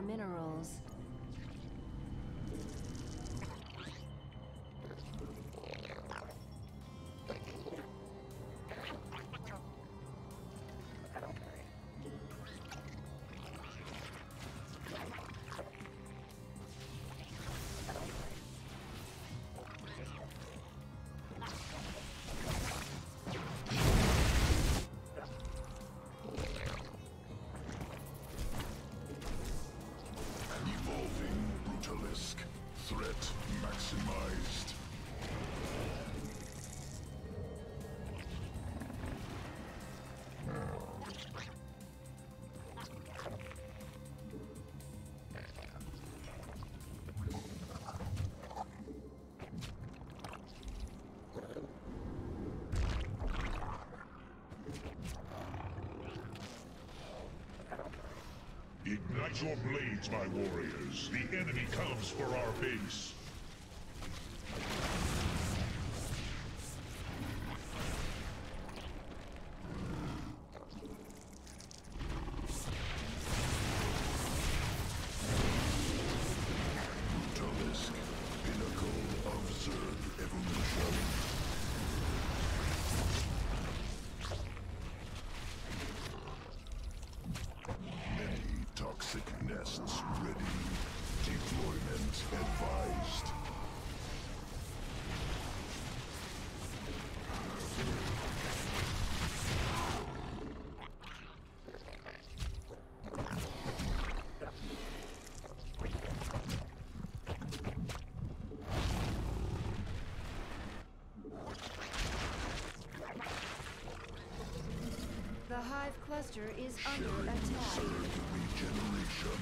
more minerals. Ignite your blades, my warriors. The enemy comes for our base. The Hive cluster is under attack. Regeneration.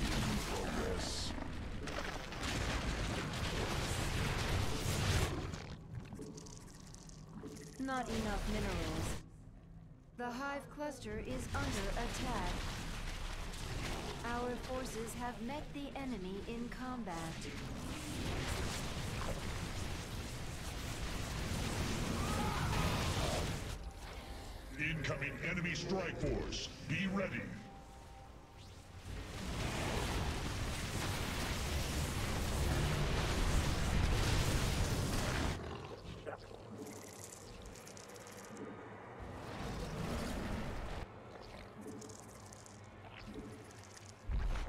In progress. Not enough minerals. The Hive cluster is under attack. Our forces have met the enemy in combat. Incoming enemy strike force. Be ready.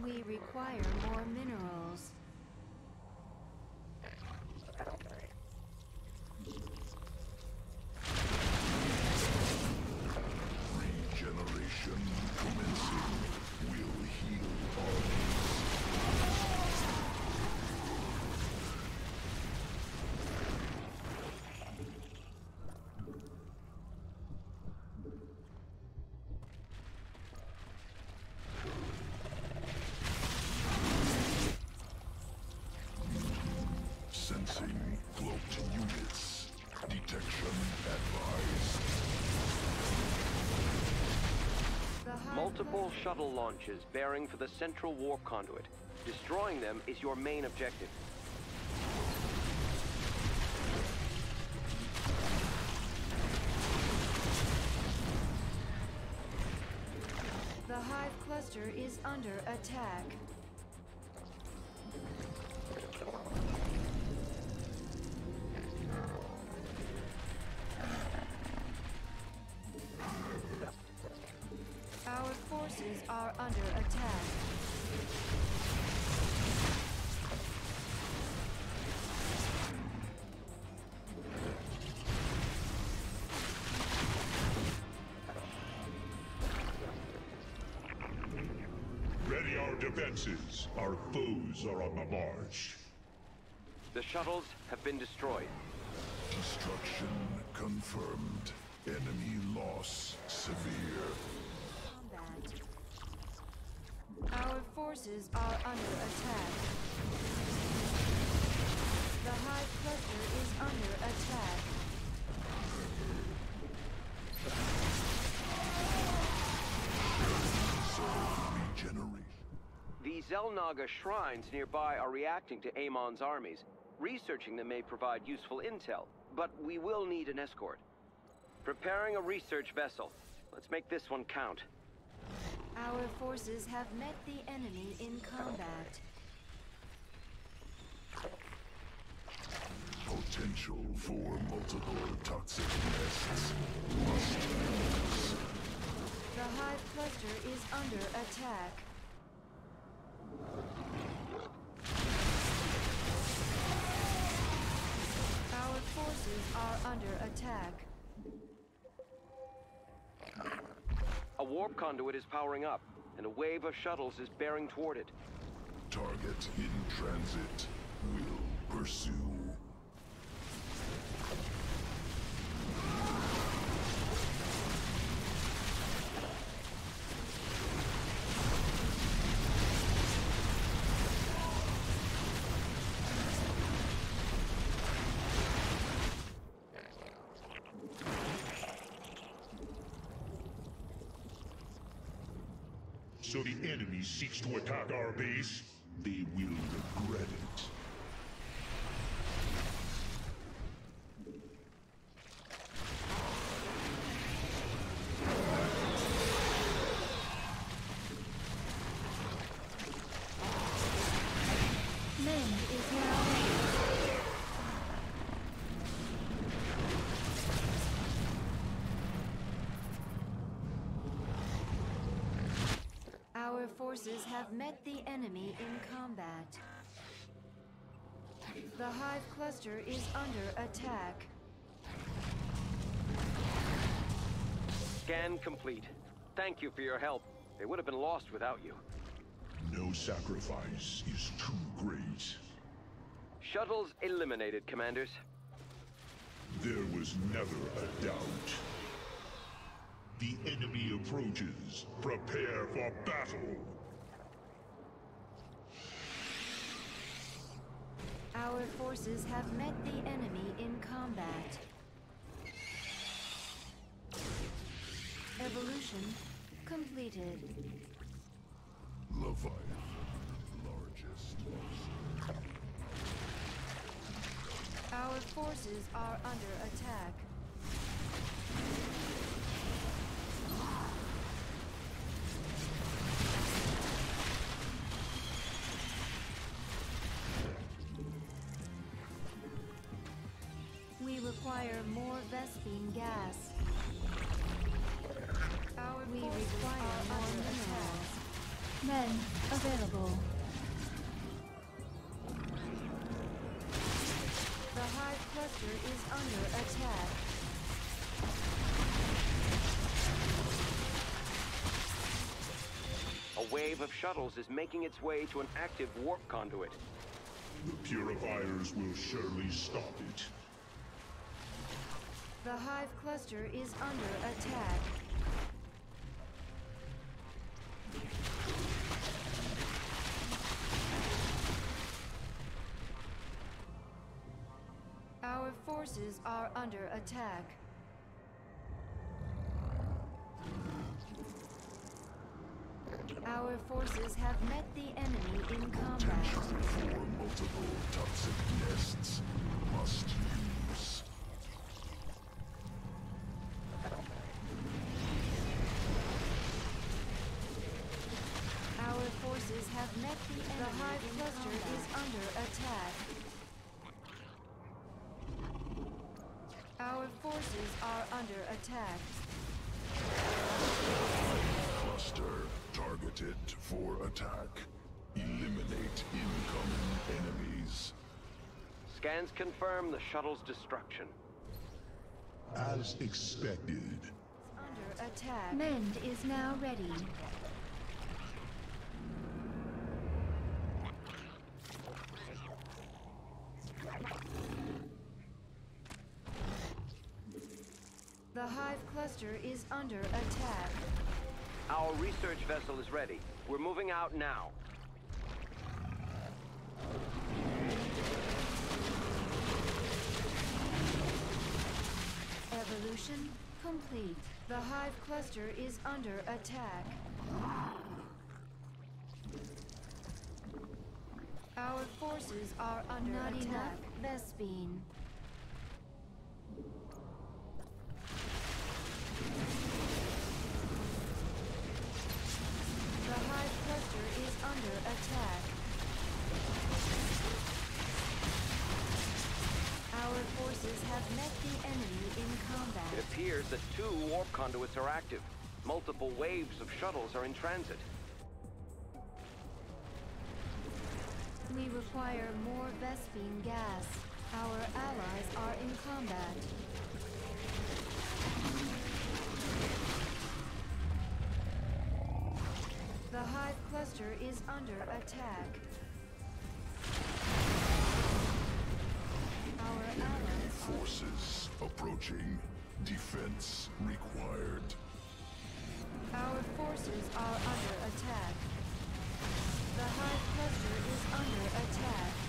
We require more minerals. Multiple shuttle launches bearing for the central warp conduit. Destroying them is your main objective. The Hive cluster is under attack. Are under attack. Ready our defenses. Our foes are on the march. The shuttles have been destroyed. Destruction confirmed. Enemy loss severe. Our forces are under attack. The Hive cluster is under attack. The Xel'Naga shrines nearby are reacting to Amon's armies. Researching them may provide useful intel, but we will need an escort. Preparing a research vessel. Let's make this one count. Our forces have met the enemy in combat. Potential for multiple toxic nests. Must use. The Hive cluster is under attack. Our forces are under attack. A warp conduit is powering up, and a wave of shuttles is bearing toward it. Target in transit. Will pursue. So the enemy seeks to attack our base? They will regret it. Mend is now ready. Our forces have met the enemy in combat. The Hive Cluster is under attack. Scan complete. Thank you for your help. They would have been lost without you. No sacrifice is too great. Shuttles eliminated, Commanders. There was never a doubt. The enemy approaches. Prepare for battle. Our forces have met the enemy in combat. Evolution completed. Leviathan. Largest. Our forces are under attack. Men available. The Hive Cluster is under attack. A wave of shuttles is making its way to an active warp conduit. The purifiers will surely stop it. The Hive Cluster is under attack. Forces are under attack. Our forces have met the enemy in combat. For multiple toxic nests. Must use. Our forces have met the enemy. The Hive Cluster is under attack. Our forces are under attack. Cluster targeted for attack. Eliminate incoming enemies. Scans confirm the shuttle's destruction. As expected. Under attack. Mend is now ready. The Hive Cluster is under attack. Our research vessel is ready. We're moving out now. Evolution complete. The Hive Cluster is under attack. Our forces are under Not attack. Enough Vespene. The Hive Cluster is under attack. Our forces have met the enemy in combat. It appears that two warp conduits are active. Multiple waves of shuttles are in transit. We require more Vespene gas. Our allies are in combat. The Hive cluster is under attack. Our allies... Forces approaching. Defense required. Our forces are under attack. The Hive cluster is under attack.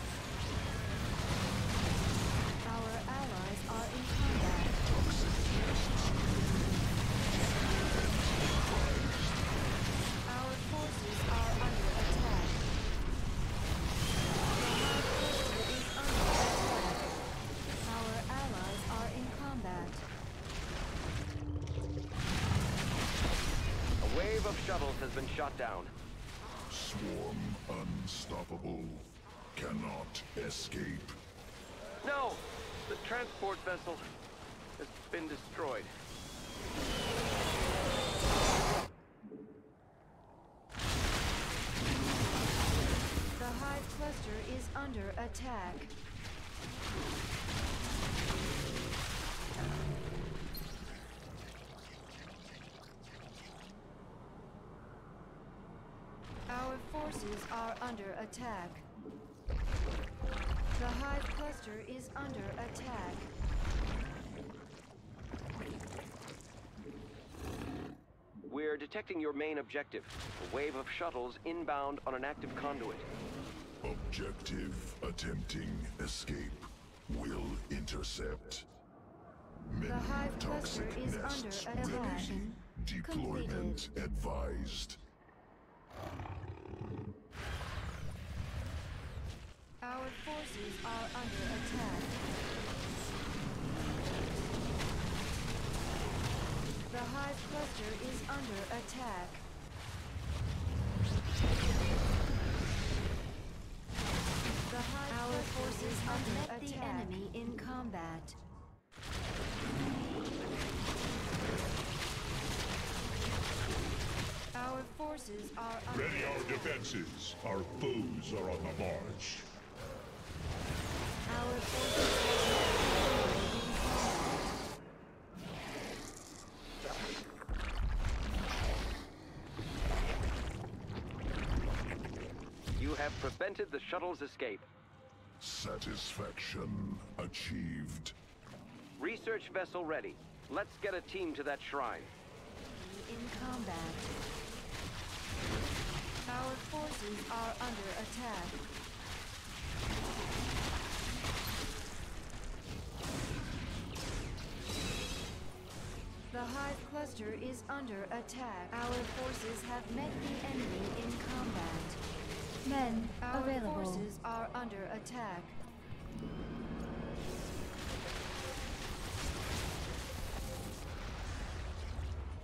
A wave of shuttles has been shot down. swarm unstoppable. Cannot escape. No! The transport vessel has been destroyed. The Hive Cluster is under attack. Our forces are under attack. The Hive Cluster is under attack. We're detecting your main objective. A wave of shuttles inbound on an active conduit. Objective attempting escape. Will intercept. Many The Hive Cluster toxic is nests under attack. ready. Deployment advised. Our forces are under attack. The Hive Cluster is under attack. The Hive Our forces have met the enemy in combat. Our forces are under Ready our defenses. Our foes are on the march. Our forces have met the enemy in combat. You have prevented the shuttle's escape. Satisfaction achieved. Research vessel ready. Let's get a team to that shrine. in combat. Our forces are under attack. The Hive Cluster is under attack. Our forces have met the enemy in combat. Men Our available. forces are under attack.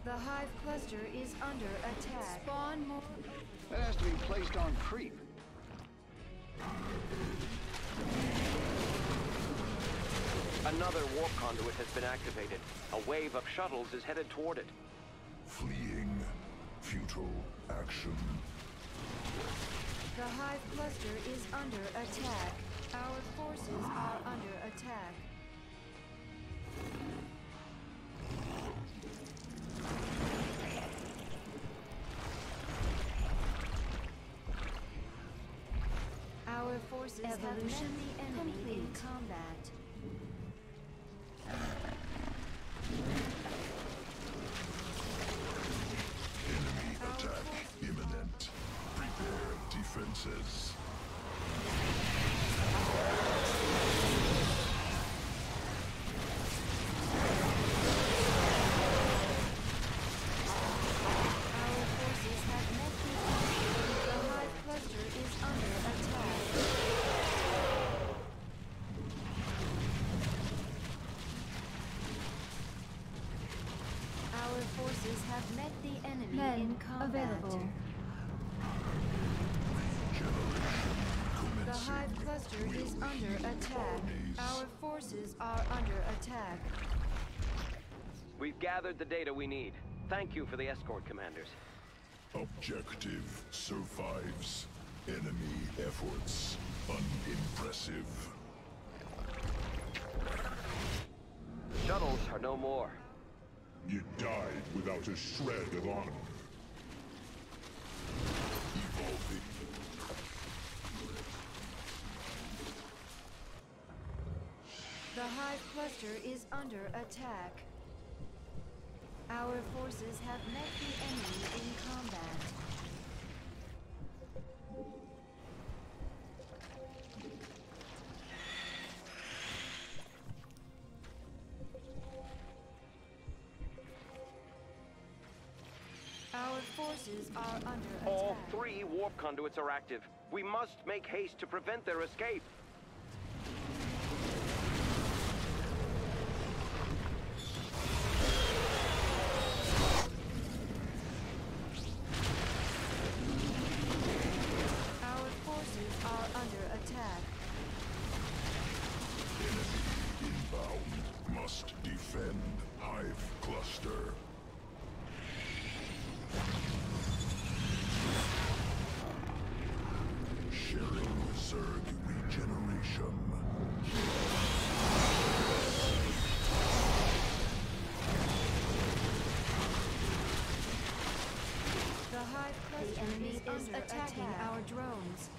The Hive Cluster is under attack. Spawn more. That has to be placed on creep. Another warp conduit has been activated. A wave of shuttles is headed toward it. Fleeing. Futile action. The Hive Cluster is under attack. Our forces are under attack. Our forces have met Evolution the enemy in complete. combat. Enemy attack imminent. Prepare defenses. Our forces have met the enemy. The Hive Cluster is under attack. Our forces have met the enemy in Men combat. available. The Hive Cluster is under attack. Our forces are under attack. We've gathered the data we need. Thank you for the escort, commanders. Objective survives. Enemy efforts unimpressive. Shuttles are no more. You died without a shred of honor. Evolving. The Hive Cluster is under attack. Our forces have met the enemy in combat. Our forces are under attack. All three warp conduits are active. We must make haste to prevent their escape. Is attacking our drones.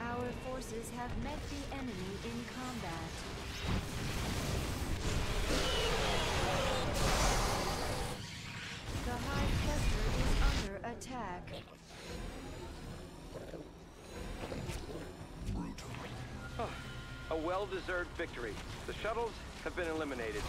Our forces have met the enemy in combat. The Hive Cluster is under attack. Brutal. A well-deserved victory. The shuttles have been eliminated.